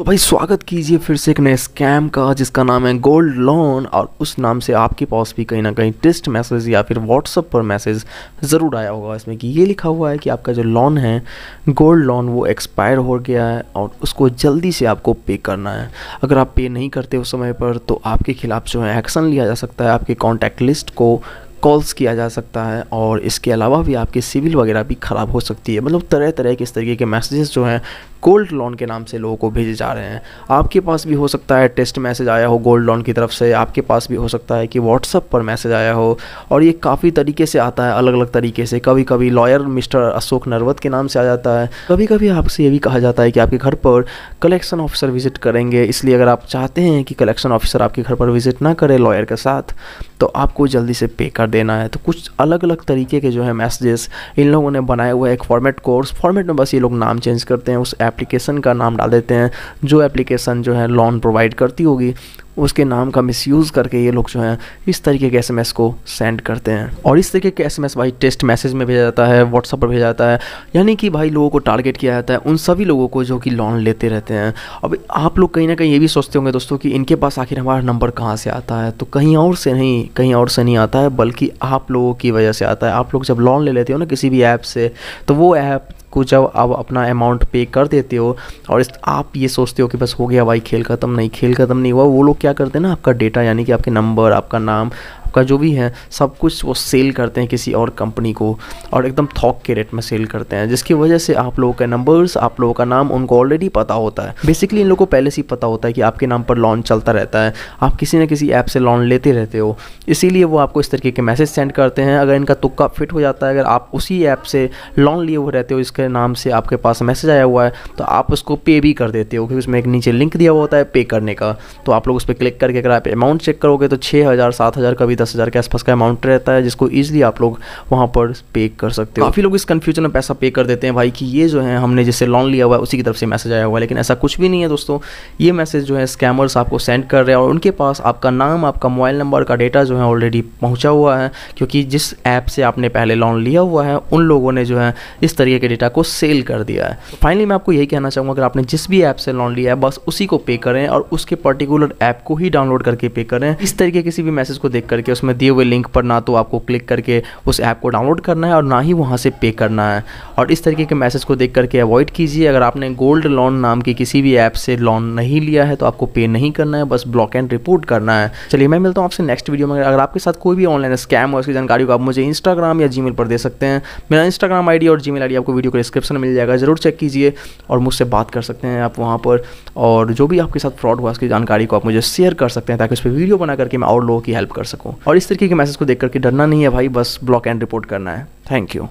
तो भाई स्वागत कीजिए फिर से एक नए स्कैम का, जिसका नाम है गोल्ड लोन और उस नाम से आपके पास भी कहीं ना कहीं टेस्ट मैसेज या फिर व्हाट्सअप पर मैसेज ज़रूर आया होगा इसमें कि ये लिखा हुआ है कि आपका जो लोन है गोल्ड लोन वो एक्सपायर हो गया है और उसको जल्दी से आपको पे करना है। अगर आप पे नहीं करते उस समय पर तो आपके खिलाफ़ जो है एक्शन लिया जा सकता है। आपके कॉन्टैक्ट लिस्ट को कॉल्स किया जा सकता है और इसके अलावा भी आपकी सिविल वगैरह भी ख़राब हो सकती है। मतलब तरह तरह के इस तरीके के मैसेजेस जो हैं गोल्ड लोन के नाम से लोगों को भेजे जा रहे हैं। आपके पास भी हो सकता है टेस्ट मैसेज आया हो गोल्ड लोन की तरफ़ से, आपके पास भी हो सकता है कि व्हाट्सअप पर मैसेज आया हो और ये काफ़ी तरीके से आता है अलग अलग तरीके से। कभी कभी लॉयर मिस्टर अशोक नरवत के नाम से आ जाता है। कभी कभी आपसे ये भी कहा जाता है कि आपके घर पर कलेक्शन ऑफिसर विज़िट करेंगे, इसलिए अगर आप चाहते हैं कि कलेक्शन ऑफिसर आपके घर पर विज़िट ना करे लॉयर के साथ तो आपको जल्दी से पे कर देना है। तो कुछ अलग अलग तरीके के जो है मैसेजेस इन लोगों ने बनाए हुए एक फॉर्मेट कोर्स फॉर्मेट में बस ये लोग नाम चेंज करते हैं, उस एप्लीकेशन का नाम डाल देते हैं, जो एप्लीकेशन जो है लोन प्रोवाइड करती होगी। उसके नाम का मिसयूज़ करके ये लोग जो हैं, इस तरीके के एसएमएस को सेंड करते हैं। और इस तरीके के एसएमएस भाई टेस्ट मैसेज में भेजा जाता है व्हाट्सअप पर भेजा जाता है, यानी कि भाई लोगों को टारगेट किया जाता है उन सभी लोगों को जो कि लोन लेते रहते हैं। अब आप लोग कहीं ना कहीं ये भी सोचते होंगे दोस्तों कि इनके पास आखिर हमारा नंबर कहाँ से आता है? तो कहीं और से नहीं, कहीं और से नहीं आता है, बल्कि आप लोगों की वजह से आता है। आप लोग जब लोन ले लेते हो ना किसी भी ऐप से तो वो ऐप को जब आप अपना अमाउंट पे कर देते हो और आप ये सोचते हो कि बस हो गया भाई, खेल ख़त्म नहीं, खेल ख़त्म नहीं हुआ, वो लोग क्या करते हैं ना, आपका डेटा यानी कि आपके नंबर आपका नाम आपका जो भी है, सब कुछ वो सेल करते हैं किसी और कंपनी को और एकदम थॉक के रेट में सेल करते हैं, जिसकी वजह से आप लोगों के नंबर्स आप लोगों का नाम उनको ऑलरेडी पता होता है। बेसिकली इन लोगों को पहले से ही पता होता है कि आपके नाम पर लोन चलता रहता है। आप किसी न किसी ऐप से लोन लेते रहते हो। इसीलिए वो आपको इस तरीके के मैसेज सेंड करते हैं। अगर इनका तुक्का फिट हो जाता है, अगर आप उसी ऐप से लोन लिए हुए रहते हो, इसके नाम से आपके पास मैसेज आया हुआ है तो आप उसको पे भी कर देते हो, क्योंकि उसमें एक नीचे लिंक दिया हुआ होता है पे करने का। तो आप लोग उस पर क्लिक करके अगर आप अमाउंट चेक करोगे तो छः हज़ार, सात हज़ार कभी दस हज़ार के आसपास का अमाउंट रहता है, जिसको ईजिली आप लोग वहाँ पर पे कर सकते हो। काफ़ी लोग इस कन्फ्यूज़न में पैसा पे कर देते हैं भाई कि ये जो है हमने जिससे लोन लिया हुआ है, उसी की तरफ़ से मैसेज आया हुआ है। लेकिन ऐसा कुछ भी नहीं है दोस्तों। ये मैसेज जो है स्कैमर्स आपको सेंड कर रहे हैं और उनके पास आपका नाम, आपका मोबाइल नंबर का डेटा जो है ऑलरेडी पहुँचा हुआ है, क्योंकि जिस ऐप से आपने पहले लोन लिया हुआ है, उन लोगों ने जो है इस तरीके के डेटा को सेल कर दिया है। फाइनली मैं आपको यही कहना चाहूँगा, अगर आपने जिस भी ऐप से लोन लिया है, बस उसी को पे करें और उसके पर्टिकुलर ऐप को ही डाउनलोड करके पे करें। इस तरीके किसी भी मैसेज को देख करके उसमें दिए हुए लिंक पर ना तो आपको क्लिक करके उस ऐप को डाउनलोड करना है और ना ही वहाँ से पे करना है। और इस तरीके के मैसेज को देख करके अवॉइड कीजिए। अगर आपने गोल्ड लोन नाम की किसी भी ऐप से लोन नहीं लिया है तो आपको पे नहीं करना है, बस ब्लॉक एंड रिपोर्ट करना है। चलिए, मैं मिलता हूँ आपसे नेक्स्ट वीडियो में। अगर आपके साथ कोई भी ऑनलाइन स्कैम हो, उसकी जानकारी को आप मुझे इंस्टाग्राम या जी पर दे सकते हैं। मेरा इंस्टाग्राम आई और जी मेल आपको वीडियो को डिस्क्रिप्शन में मिल जाएगा। ज़रूर चेक कीजिए और मुझसे बात कर सकते हैं आप वहाँ पर। और जो भी आपके साथ फ्रॉड हुआ, उसकी जानकारी को आप मुझे शेयर कर सकते हैं, ताकि उस पर वीडियो बना करके मैं और लोगों की हेल्प कर सकूँ। और इस तरीके के मैसेज को देख करके डरना नहीं है भाई, बस ब्लॉक एंड रिपोर्ट करना है। Thank you